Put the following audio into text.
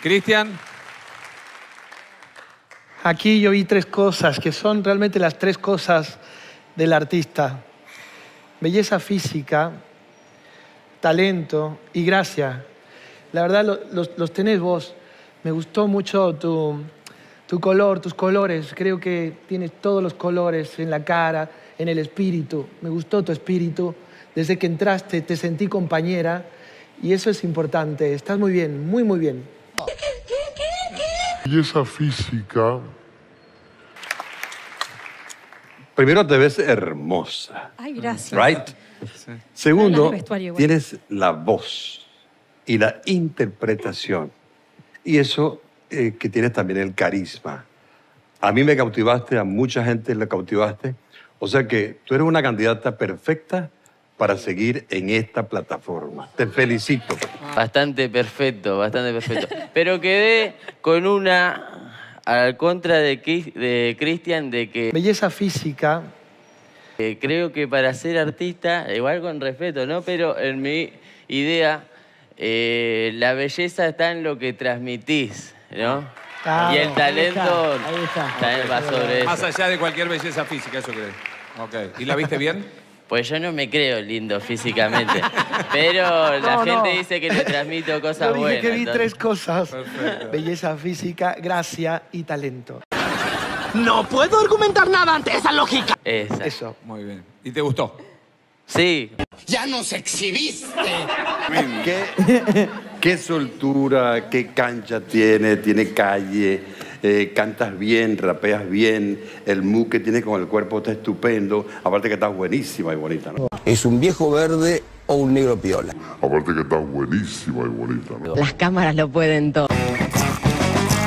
Cristian, Aquí yo vi tres cosas que son realmente las tres cosas del artista. Belleza física, talento y gracia. La verdad lo- los, los tenés vos. Me gustó mucho tu, tu color, tus colores. Creo que tienes todos los colores en la cara, en el espíritu. Me gustó tu espíritu. Desde que entraste te sentí compañera y eso es importante. Estás muy bien, muy, muy bien. Belleza física. Primero te ves hermosa, Ay, gracias. right? Segundo, tienes la voz y la interpretación. Y eso eh, que tienes también el carisma. A mí me cautivaste, a mucha gente le cautivaste. O sea que tú eres una candidata perfecta para seguir en esta plataforma. Te felicito. Bastante perfecto, bastante perfecto. Pero quedé con una al contra de, de Cristian de que Belleza física, eh, creo que para ser artista, igual con respeto, ¿no? Pero en mi idea, eh, la belleza está en lo que transmitís, ¿no? Claro, y el ahí talento está, ahí está. también va sobre más eso. allá de cualquier belleza física, eso crees. Ok. ¿Y la viste bien? Pues yo no me creo lindo físicamente, pero la No, gente no. dice que le transmito cosas Yo dije buenas. que vi entonces- tres cosas. Perfecto. Belleza física, gracia y talento. No puedo argumentar nada ante esa lógica. Esa. Eso. Muy bien. ¿Y te gustó? Sí, Ya nos exhibiste. ¿Qué, qué soltura, qué cancha tiene, tiene calle, eh, cantas bien, rapeas bien, el mood que tienes con el cuerpo está estupendo, aparte que estás buenísima y bonita, ¿no? ¿Es un viejo verde o un negro piola? Aparte que estás buenísima y bonita, ¿no? Las cámaras lo pueden todo.